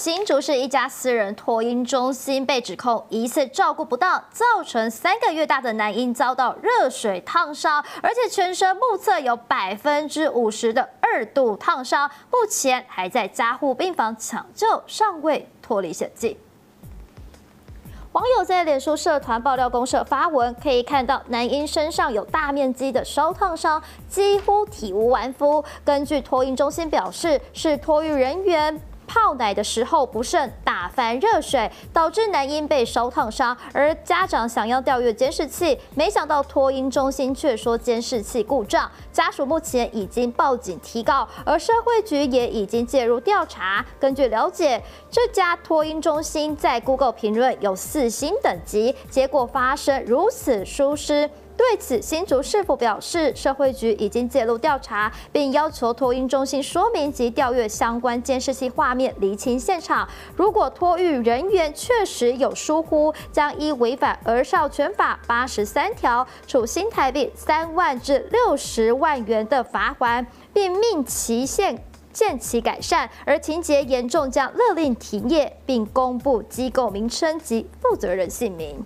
新竹市一家私人托婴中心被指控疑似照顾不当，造成三个月大的男婴遭到热水烫伤，而且全身目测有百分之五十的二度烫伤，目前还在加护病房抢救，尚未脱离险境。网友在脸书社团爆料公社发文，可以看到男婴身上有大面积的烧烫伤，几乎体无完肤。根据托婴中心表示，是托育人员。泡奶的时候不慎打翻热水，导致男婴被烧烫伤，而家长想要调阅监视器，没想到托婴中心却说监视器故障，家属目前已经报警提告，而社会局也已经介入调查。根据了解，这家托婴中心在 Google 评论有四星等级，结果发生如此疏失。对此，新竹市府表示，社会局已经介入调查，并要求托婴中心说明及调阅相关监视器画面，厘清现场。如果托育人员确实有疏忽，将依违反儿少权法八十三条，处新台币三万至六十万元的罚款，并命其限见其改善。而情节严重，将勒令停业，并公布机构名称及负责人姓名。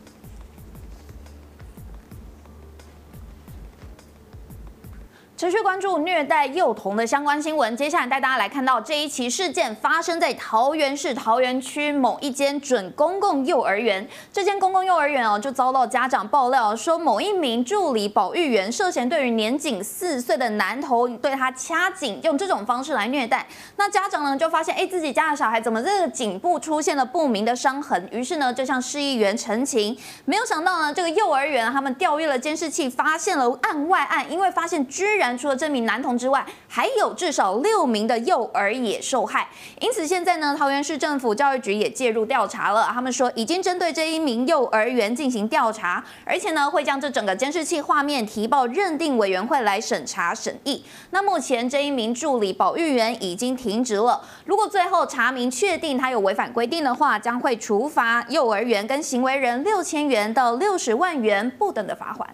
持续关注虐待幼童的相关新闻，接下来带大家来看到这一起事件发生在桃园市桃园区某一间准公共幼儿园。这间公共幼儿园哦，就遭到家长爆料说，某一名助理保育员涉嫌对于年仅四岁的男童对他掐颈，用这种方式来虐待。那家长呢就发现，哎，自己家的小孩怎么这个颈部出现了不明的伤痕？于是呢就向市议员陈情。没有想到呢，这个幼儿园他们调阅了监视器，发现了案外案，因为发现居然。除了这名男童之外，还有至少六名的幼儿也受害。因此，现在呢，桃园市政府教育局也介入调查了。他们说，已经针对这一名幼儿园进行调查，而且呢，会将这整个监视器画面提报认定委员会来审查审议。那目前这一名助理保育员已经停职了。如果最后查明确定他有违反规定的话，将会处罚幼儿园跟行为人六千元到六十万元不等的罚款。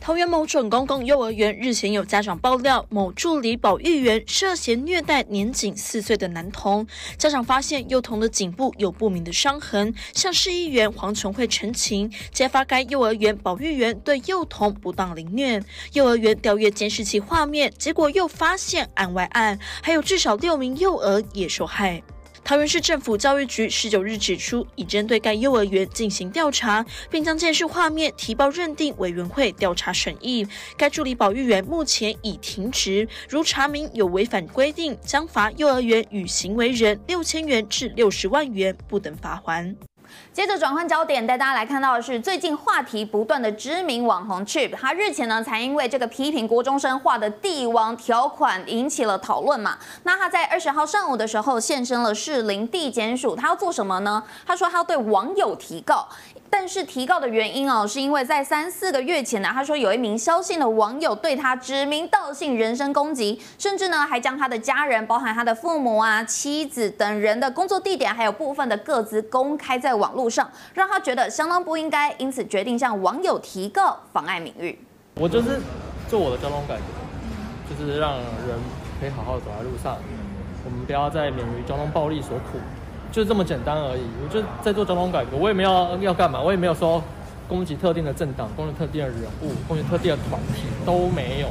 桃园某准公共幼儿园日前有家长爆料，某助理保育员涉嫌虐待年仅四岁的男童。家长发现幼童的颈部有不明的伤痕，向市议员黄崇惠陈情，揭发该幼儿园保育员对幼童不当凌虐。幼儿园调阅监视器画面，结果又发现案外案，还有至少六名幼儿也受害。桃园市政府教育局十九日指出，已针对该幼儿园进行调查，并将监视画面提报认定委员会调查审议。该助理保育员目前已停职，如查明有违反规定，将罚幼儿园与行为人六千元至六十万元不等罚还。接着转换焦点，带大家来看到的是最近话题不断的知名网红 Chip，他日前呢才因为这个批评国中生画的帝王条款引起了讨论嘛。那他在二十号上午的时候现身了士林地检署，他要做什么呢？他说他要对网友提告。但是提告的原因哦，是因为在三四个月前呢，他说有一名肖姓的网友对他指名道姓、人身攻击，甚至呢还将他的家人，包含他的父母啊、妻子等人的工作地点，还有部分的个资公开在网络上，让他觉得相当不应该，因此决定向网友提告，妨碍名誉。我就是做我的交通改革，就是让人可以好好走在路上，我们不要再免于交通暴力所苦。就这么简单而已。我就在做交通改革，我也没有要干嘛，我也没有说攻击特定的政党、攻击特定的人物、攻击特定的团体都没有。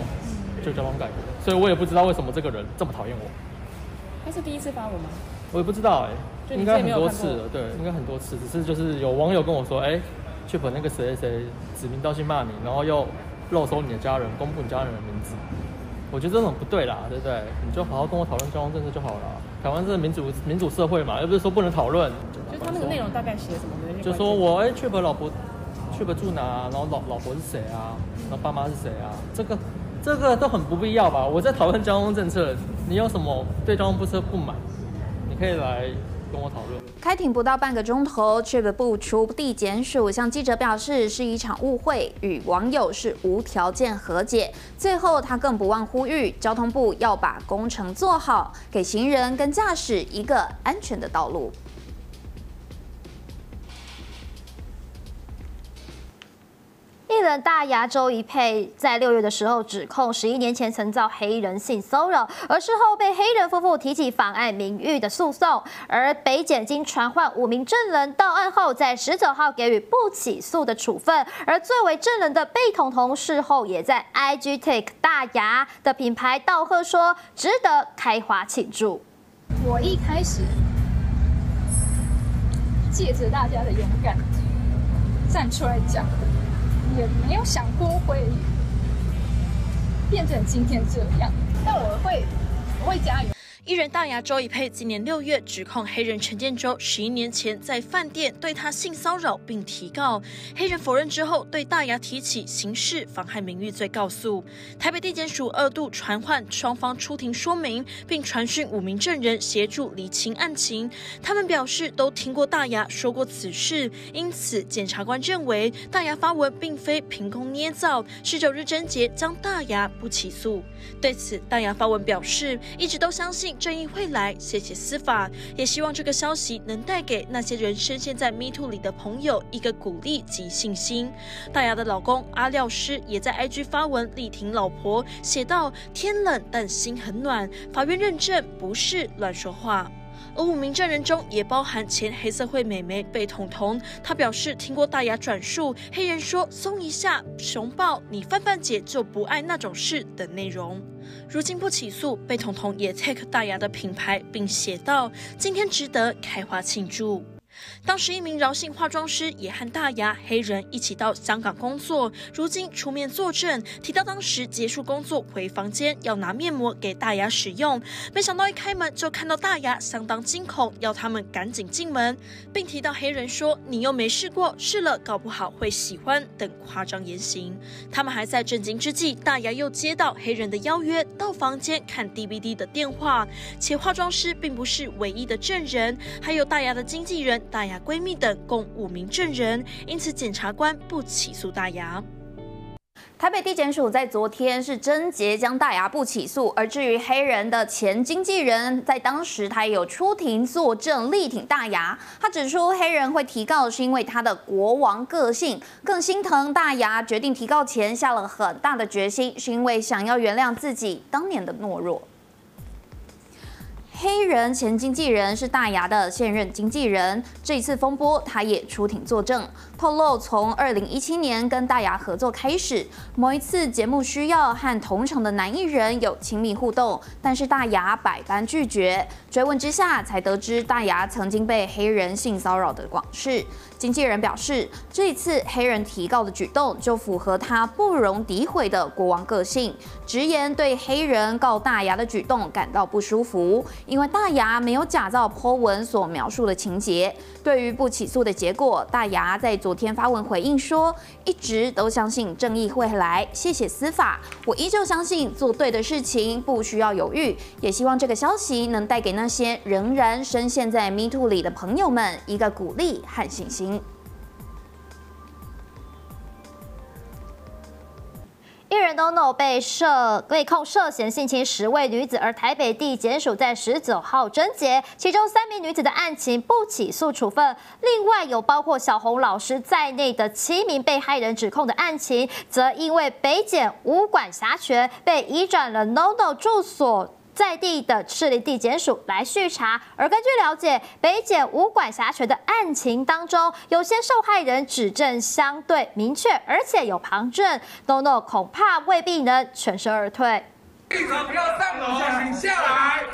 就交通改革，所以我也不知道为什么这个人这么讨厌我。他是第一次发文吗？我也不知道哎，应该很多次了，对，应该很多次。只是就是有网友跟我说，哎，去把那个谁谁指名道姓骂你，然后又漏搜你的家人，公布你家人的名字。我觉得这种不对啦，对不对？你就好好跟我讨论交通政策就好了。台湾是民主民主社会嘛，又不是说不能讨论。就他那个内容大概写什么？就说我哎，确保老婆，确保住哪，然后老老婆是谁啊？然后爸妈是谁啊？这个这个都很不必要吧？我在讨论交通政策，你有什么对交通不车不满，你可以来。跟我讨论。开庭不到半个钟头，Chip 不出地检署向记者表示是一场误会，与网友是无条件和解。最后他更不忘呼吁交通部要把工程做好，给行人跟驾驶一个安全的道路。人大牙周一佩在六月的时候指控十一年前曾遭黑人性骚扰，而事后被黑人夫妇提起妨碍名誉的诉讼。而北检经传唤五名证人到案后，在十九号给予不起诉的处分。而作为证人的贝彤彤事后也在 IG Take 大牙的品牌道贺说，值得开花庆祝。我一开始借着大家的勇敢站出来讲，也没有想过会变成今天这样，但我会我会加油。艺人大牙周一佩今年六月指控黑人陈建州十一年前在饭店对他性骚扰并提告，黑人否认之后对大牙提起刑事妨害名誉罪告诉。台北地检署二度传唤双方出庭说明，并传讯五名证人协助理清案情。他们表示都听过大牙说过此事，因此检察官认为大牙发文并非凭空捏造。十九日侦结将大牙不起诉。对此，大牙发文表示一直都相信。正义会来，谢谢司法，也希望这个消息能带给那些人深陷在 Me Too 里的朋友一个鼓励及信心。大牙的老公阿廖师也在 IG 发文力挺老婆，写道：“天冷但心很暖，法院认证不是乱说话。”而五名证人中也包含前黑社会美眉贝彤彤，她表示听过大牙转述黑人说松一下熊抱你范范姐就不爱那种事等内容。如今不起诉，贝彤彤也 take 大牙的品牌，并写道：今天值得开花庆祝。当时一名饶姓化妆师也和大牙黑人一起到香港工作，如今出面作证，提到当时结束工作回房间要拿面膜给大牙使用，没想到一开门就看到大牙，相当惊恐，要他们赶紧进门，并提到黑人说你又没试过，试了搞不好会喜欢等夸张言行。他们还在震惊之际，大牙又接到黑人的邀约到房间看 DVD 的电话，且化妆师并不是唯一的证人，还有大牙的经纪人。大牙闺蜜等共五名证人，因此检察官不起诉大牙。台北地检署在昨天是侦结将大牙不起诉，而至于黑人的前经纪人，在当时他也有出庭作证力挺大牙。他指出黑人会提告是因为他的国王个性，更心疼大牙决定提告前下了很大的决心，是因为想要原谅自己当年的懦弱。黑人前经纪人是大牙的现任经纪人，这一次风波他也出庭作证，透露从二零一七年跟大牙合作开始，某一次节目需要和同场的男艺人有亲密互动，但是大牙百般拒绝，追问之下才得知大牙曾经被黑人性骚扰的往事。经纪人表示，这次黑人提告的举动就符合他不容诋毁的国王个性，直言对黑人告大牙的举动感到不舒服，因为大牙没有假造 Po 文所描述的情节。对于不起诉的结果，大牙在昨天发文回应说，一直都相信正义会来，谢谢司法，我依旧相信做对的事情不需要犹豫，也希望这个消息能带给那些仍然深陷在 Me Too 里的朋友们一个鼓励和信心。NONO 被涉被控涉嫌性侵十位女子，而台北地检署在十九号侦结，其中三名女子的案情不起诉处分，另外有包括小红老师在内的七名被害人指控的案情，则因为北检无管辖权，被移转了 NONO 住所。在地的市立地检署来续查，而根据了解，北检无管辖权的案情当中，有些受害人指证相对明确，而且有旁证，NONO 恐怕未必能全身而退。不要上楼，请下来。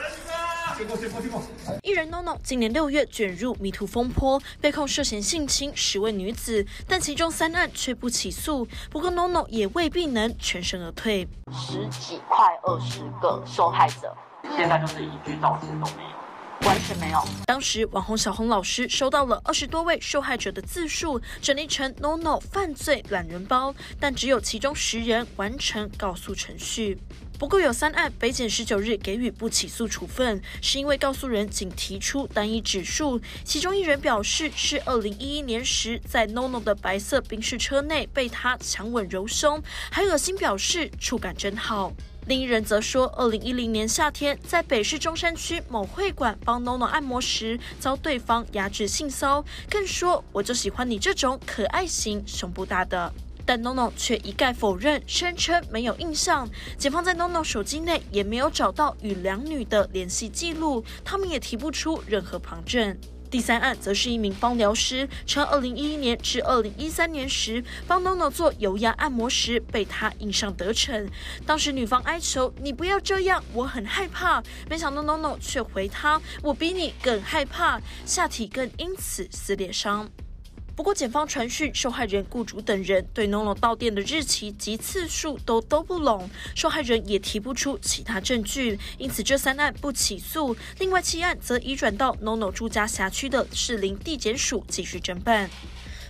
艺人 NONO 今年六月卷入迷途风波，被控涉嫌性侵十位女子，但其中三案却不起诉。不过 NONO 也未必能全身而退。十几快二十个受害者，现在就是一句道歉都没有，完全没有。当时网红小红老师收到了二十多位受害者的自述，整理成 NONO 犯罪懒人包，但只有其中十人完成告诉程序。不过有三案，北检十九日给予不起诉处分，是因为告诉人仅提出单一指数，其中一人表示是二零一一年时在 NONO 的白色宾士车内被他强吻揉胸，还恶心表示触感真好。另一人则说，二零一零年夏天在北市中山区某会馆帮 NONO 按摩时遭对方压制性骚，更说我就喜欢你这种可爱型、胸部大的。但 NONO 却一概否认，声称没有印象。警方在 NONO 手机内也没有找到与两女的联系记录，他们也提不出任何旁证。第三案则是一名芳疗师，称二零一一年至二零一三年时帮 NONO 做油压按摩时，被他印上得逞。当时女方哀求：“你不要这样，我很害怕。”没想到 NONO 却回他：“我比你更害怕。”下体更因此撕裂伤。不过，检方传讯受害人雇主等人对 NONO 到店的日期及次数都都不拢，受害人也提不出其他证据，因此这三案不起诉。另外七案则移转到 NONO 住家辖区的士林地检署继续侦办。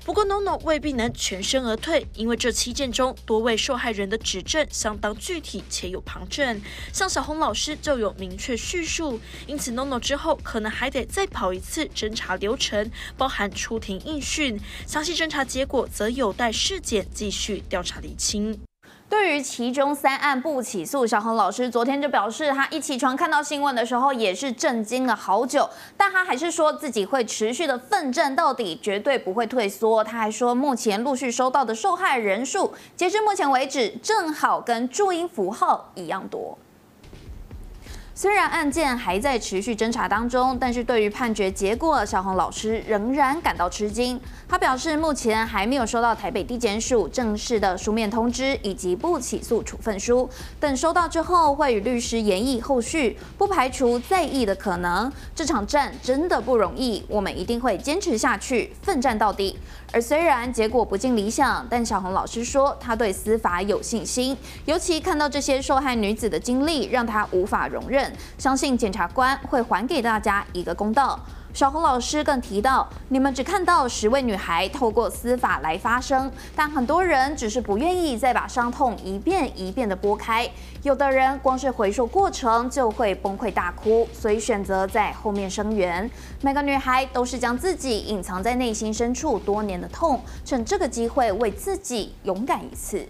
不过，NONO 未必能全身而退，因为这七件中多位受害人的指证相当具体且有旁证，像小红老师就有明确叙述，因此 NONO 之后可能还得再跑一次侦查流程，包含出庭应讯，详细侦查结果则有待事检继续调查厘清。对于其中三案不起诉，小红老师昨天就表示，他一起床看到新闻的时候也是震惊了好久，但他还是说自己会持续的奋战到底，绝对不会退缩。他还说，目前陆续收到的受害人数，截至目前为止，正好跟注音符号一样多。虽然案件还在持续侦查当中，但是对于判决结果，小红老师仍然感到吃惊。他表示，目前还没有收到台北地检署正式的书面通知以及不起诉处分书，等收到之后会与律师研议后续，不排除再议的可能。这场战真的不容易，我们一定会坚持下去，奋战到底。而虽然结果不尽理想，但小红老师说他对司法有信心，尤其看到这些受害女子的经历，让他无法容忍，相信检察官会还给大家一个公道。小红老师更提到，你们只看到十位女孩透过司法来发声，但很多人只是不愿意再把伤痛一遍一遍的拨开，有的人光是回溯过程就会崩溃大哭，所以选择在后面声援。每个女孩都是将自己隐藏在内心深处多年的痛，趁这个机会为自己勇敢一次。